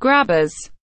grabbers.